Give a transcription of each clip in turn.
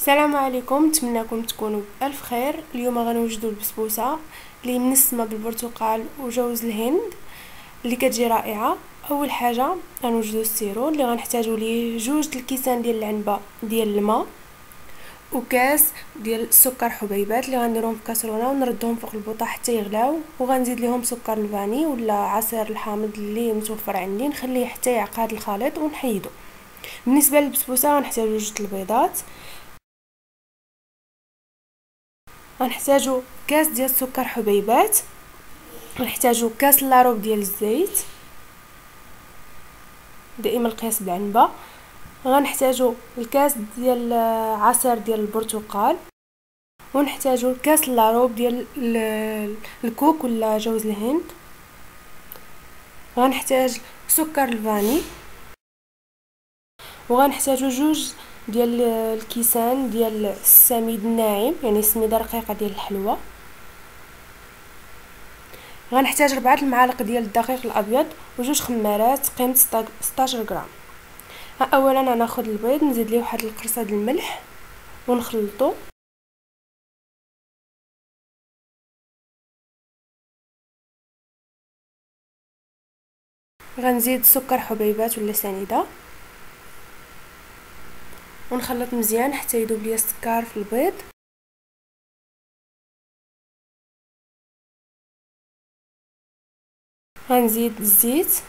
السلام عليكم. نتمنىكم تكونوا بألف خير. اليوم غنوجدوا البسبوسة اللي منسمه بالبرتقال وجوز الهند اللي كتجي رائعة. أول حاجة غنوجدوا السيرو اللي غنحتاجوا ليه جوج الكيسان ديال العنبة ديال الماء وكاس ديال السكر حبيبات اللي غنديرهم في كاسرونة ونردهم فوق البوطة حتى يغلاو وغنزيد ليهم سكر الفاني ولا عصير الحامض اللي متوفر عندي. نخليه حتى يعقد الخليط ونحيدو. بالنسبة للبسبوسة غنحتاجو جوج البيضات. غنحتاجو كاس ديال السكر حبيبات غنحتاجو كاس إلا ربع ديال الزيت دائما القياس بالعنبة غنحتاجو الكاس ديال عصير ديال البرتقال ونحتاجو كاس إلا ربع ديال الكوك ولا جوز الهند غنحتاج سكر الفاني وغنحتاجو جوج ديال الكيسان ديال السميد الناعم يعني سميده رقيقة ديال الحلوى غنحتاج ربعة المعالق ديال الدقيق الأبيض وجوج خمارات قيمة 16 غرام. اولا غناخذ البيض نزيد ليه واحد القرصة د الملح ونخلطو. غنزيد سكر حبيبات ولا سنيدة. ونخلط مزيان حتى يذوب ليا السكر في البيض. غنزيد الزيت.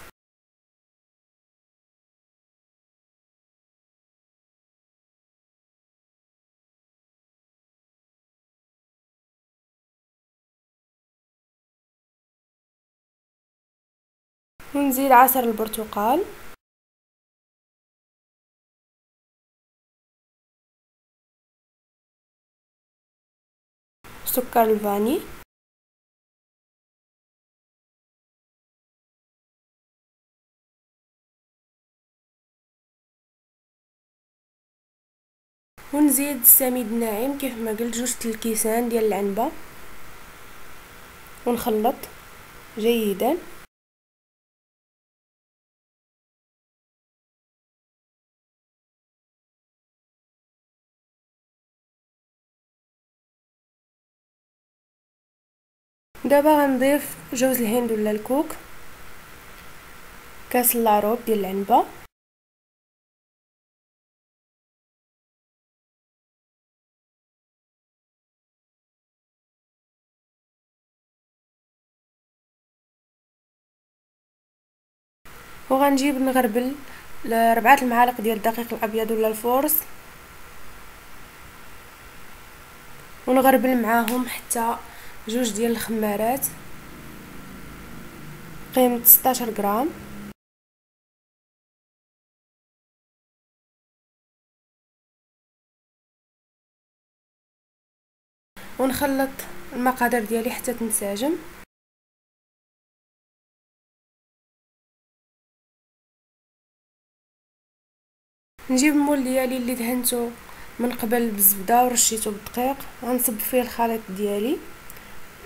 ونزيد عصير البرتقال. سكر الفاني. ونزيد السميد الناعم كيف ما قلت جوج الكيسان ديال العنبة. ونخلط جيدا. دابا غنضيف جوز الهند ولا الكوك كاس لاروب ديال العنبة. وغنجيب نغربل ربعة المعالق ديال الدقيق الأبيض ولا الفورس ونغربل معاهم حتى جوج ديال الخمارات قيمة 16 غرام. ونخلط المقادير ديالي حتى تنسجم. نجيب المول ديالي اللي دهنته من قبل بالزبده ورشيته بالدقيق غنصب فيه الخليط ديالي.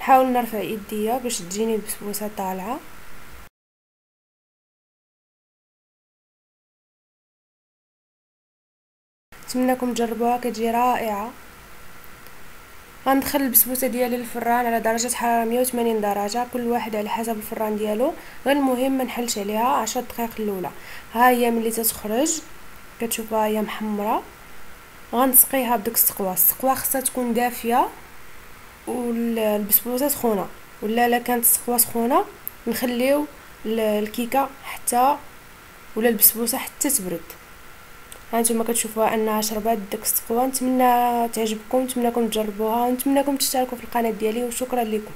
نحاول نرفع يديا باش تجيني البسبوسه طالعة. نتمنىكم تجربوها كتجي رائعة. غندخل البسبوسة ديالي للفران على درجة حرارة 180 درجة كل واحد على حسب الفران ديالو. غير المهم ما نحلش عليها 10 دقائق الأولى. ها هي ملي تتخرج كتشوفوها هي محمرة. غنسقيها بديك السقوة. السقوة خصها تكون دافية. والبسبوسة سخونة ولا لا كانت السقوه سخونة نخليو الكيكة حتى ولا البسبوسة حتى تبرد. هانتوما كتشوفوها أنها شربات ديك السقوه نتمنى تعجبكم نتمنىكم تجربوها ونتمنىكم تشتركوا في القناة ديالي وشكرا لكم.